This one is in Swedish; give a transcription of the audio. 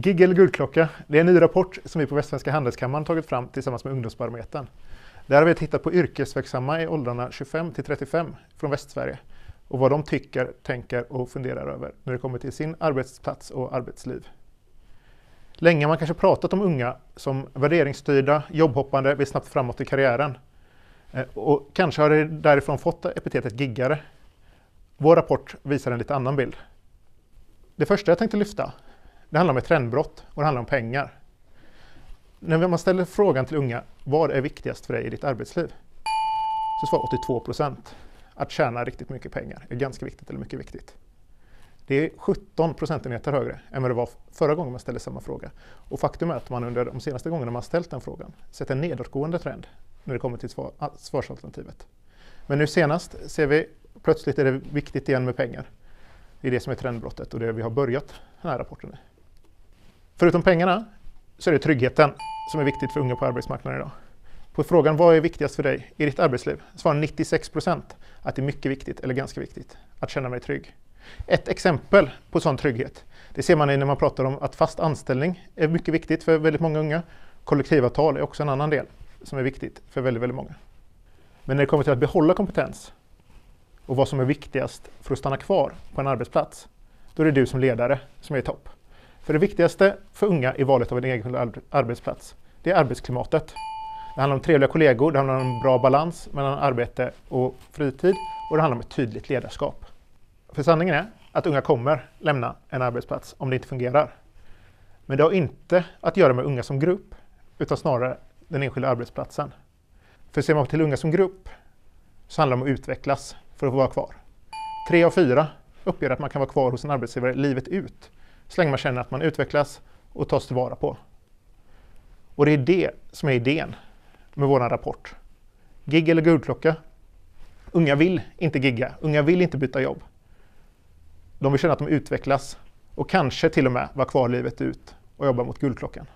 Gig eller guldklocka, det är en ny rapport som vi på Västsvenska Handelskammaren tagit fram tillsammans med Ungdomsbarometern. Där har vi tittat på yrkesverksamma i åldrarna 25 till 35 från Västsverige och vad de tycker, tänker och funderar över när det kommer till sin arbetsplats och arbetsliv. Länge har man kanske pratat om unga som värderingsstyrda, jobbhoppande, vill snabbt framåt i karriären. Eh, och kanske har det därifrån fått epitetet giggare. Vår rapport visar en lite annan bild. Det första jag tänkte lyfta, det handlar om ett trendbrott och det handlar om pengar. När man ställer frågan till unga, vad är viktigast för dig i ditt arbetsliv? Så svarar 82 procent att tjäna riktigt mycket pengar är ganska viktigt eller mycket viktigt. Det är 17 procentenheter högre än vad det var förra gången man ställde samma fråga. Och faktum är att man under de senaste gångerna man ställt den frågan sett en nedåtgående trend när det kommer till svar, ah, svarsalternativet. Men nu senast ser vi plötsligt är det viktigt igen med pengar. Det är det som är trendbrottet och det vi har börjat den här rapporten med. Förutom pengarna så är det tryggheten som är viktigt för unga på arbetsmarknaden idag. På frågan vad är viktigast för dig i ditt arbetsliv svarar 96 procent att det är mycket viktigt eller ganska viktigt att känna mig trygg. Ett exempel på sån trygghet, det ser man när man pratar om att fast anställning är mycket viktigt för väldigt många unga. Kollektivavtal är också en annan del som är viktigt för väldigt, väldigt många. Men när det kommer till att behålla kompetens och vad som är viktigast för att stanna kvar på en arbetsplats, då är det du som ledare som är i topp. För det viktigaste för unga i valet av en egen arbetsplats, det är arbetsklimatet. Det handlar om trevliga kollegor, det handlar om en bra balans mellan arbete och fritid och det handlar om ett tydligt ledarskap. För sanningen är att unga kommer lämna en arbetsplats om det inte fungerar. Men det har inte att göra med unga som grupp, utan snarare den enskilda arbetsplatsen. För ser man till unga som grupp så handlar det om att utvecklas för att få vara kvar. Tre av fyra uppger att man kan vara kvar hos en arbetsgivare livet ut, så länge man känner att man utvecklas och tas tillvara på. Och det är det som är idén med vår rapport. Gig eller guldklocka? Unga vill inte gigga, unga vill inte byta jobb. De vill känna att de utvecklas och kanske till och med vara kvar livet ut och jobba mot guldklockan.